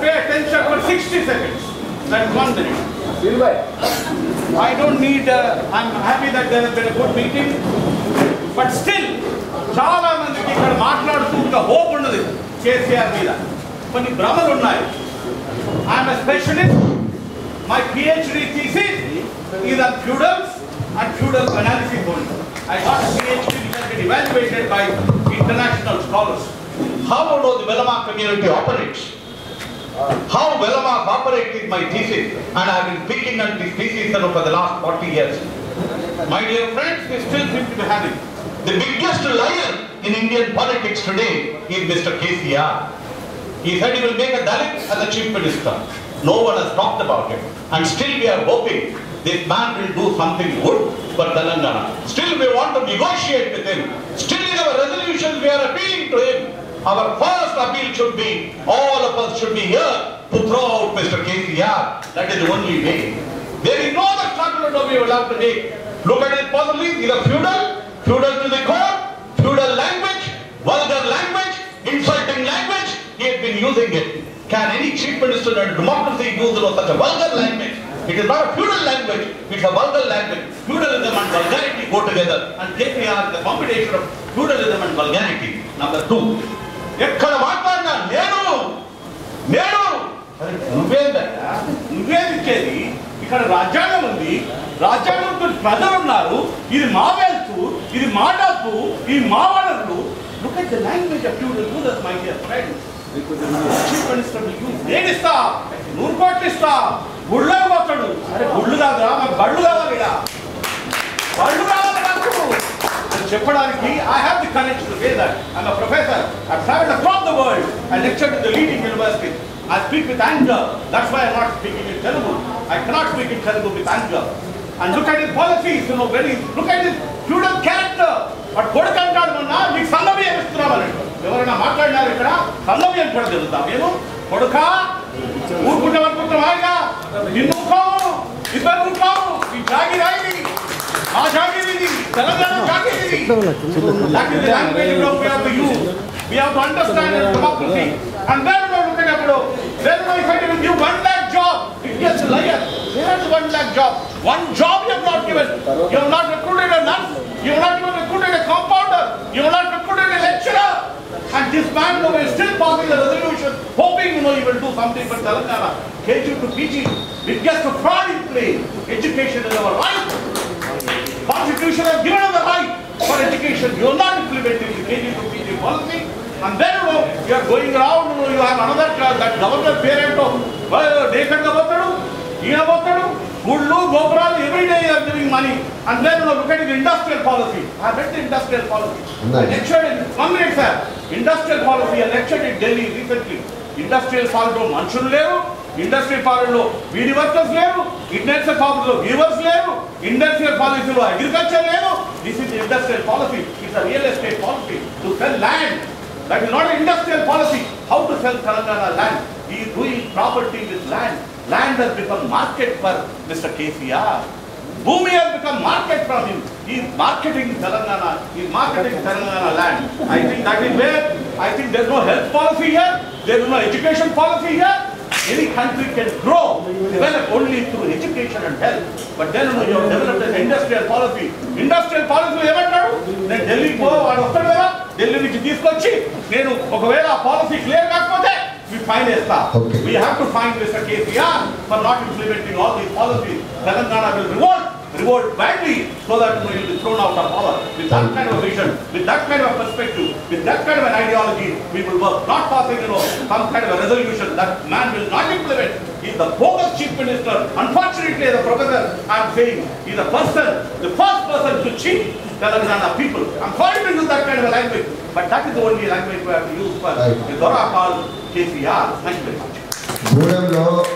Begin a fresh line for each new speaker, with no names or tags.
Pay attention for 60 seconds. That's one minute. I don't need, uh, I'm happy that there has been a good meeting. But still, చాలా మందికి ఇక్కడ మాట్లాడుతూ ఒక hope ఉన్నది కేసీఆర్ మీద కొన్ని భ్రమలు ఉన్నాయి I'm specialist my PhD thesis is on feudals and feudal analysis only. I got a PhD which has been evaluated by international scholars. How do the Velama community operates? How Velama operates is my thesis and I have been speaking on this thesis for the last 40 years. My dear friends, we still seem to be having. The biggest liar in Indian politics today is Mr. KCR. He said he will make a Dalit as a chief minister. No one has talked about it. And still we are hoping this man will do something good for Telangana. Still we want to negotiate with him. Still in our resolutions we are appealing to him. Our first appeal should be, all of us should be here to throw out Mr. KCR. That is the only way. There is no other struggle that we will have to make. Look at it possibly, is a feudal, feudal to the core, feudal language, vulgar language, insulting language, he has been using it. Can any chief minister in a democracy use such a vulgar language? It is not a feudal language, it's a vulgar language. Feudalism and vulgarity go together. And KCR is the combination of feudalism and vulgarity. Number two. ఎక్కడ మాట్లాడినా నేను నేను. అరే నువ్వేందయ్యా? నువ్వేది ఇక్కడ రాజ్యాంగం ఉంది. రాజ్యాంగంతో ప్రజలు ఉన్నారు ఇది మా వెల్త్ ఇది మా డబ్బు ఇది మా వనరులు. Look at the language of feudal users my dear friends chief minister నేను ఇస్తా. నూరు కోట్లు ఇస్తా. గుళ్ళో పోతాడు. అరే గుళ్ళు కాదురా మాకు బళ్ళు కావాలి ఇక్కడ బళ్ళు కావాలి నాకు. చెప్పడానికి I have the connection to say I'm professor I travelled across the world I lecture to the leading university I speak with anger. That's why I'm not speaking in Telugu. I cannot speak in Telugu with anger. And look at his policies, you know, very, look at his feudal character. వాడు కొడుకు అంటాడు మొన్న నీకు సంగమయం ఇస్తున్నామని ఎవరైనా మాట్లాడినారు ఇక్కడ సంగమయం కూడా తెలుద్దాం నేను కొడుక ఊరుకుంటాం అనుకుంటున్నాగా నిన్ను కావు ఇద్దరు కావు ఈ జాగి రాయి మా జాగిరి ఇది తెలంగాణ జాగిరి That is the language of we have to use. We have to understand the democracy. And then we look at Apollo. Then we if I give one lakh job, it gets a liar. Where is one lakh job? One job you have not given. You have not recruited a nurse. You have not even recruited a compounder. You have not recruited a lecturer. And this man you know, is still passing the resolution, hoping you know he will do something for Telangana. KG to PG. It gets a fraud in play. education, you are not implementing the KGPG policy, and then you know, you are going around, you know, you have another class, that governor parent of Dekhan Gavotadu, Ina Gavotadu, Gudlu, Gopral, every day you are giving money. And then you know, look at the industrial policy. I have read the industrial policy.
Nice.
Lectured in, one minute sir, industrial policy, I lectured in Delhi recently. Industrial పార్కులో మనుషులు లేరు industrial పార్కులో వీడి workers లేరు industrial పార్కులో weavers లేరు industrial పాలసీలో agriculture లేదు This is industrial policy. It's a real estate policy to sell land. That is not an industrial policy. How to sell Telangana land? He is doing property with land. Land has become market for Mr. KCR. Bhumi has become market for him. He is marketing Telangana. He is marketing Telangana land. I think that is where, I think there is no health policy here. There is no education policy here. Any country can grow, develop only through education and health. But then you you have developed an industrial policy. Industrial ఢిల్లీకి పో వాడు వస్తాడు కదా ఢిల్లీ నుంచి తీసుకొచ్చి నేను ఒకవేళ policy clear కాకపోతే we fine వేస్తా
Okay.
we have to find Mr. KCR for not implementing all these policies. Telangana will revolt, badly so that you will be thrown out of power. With that kind of vision, with that kind of perspective, with that kind of an ideology, we will work. Not passing, you know, some kind of a resolution that man will not implement. He is the bogus chief minister. Unfortunately, as a professor, I am saying, he is the person, the first person to cheat Telangana people. I'm sorry to use that kind of a language, but that is the only language we have to use for the Dora called KCR. Thank you very much.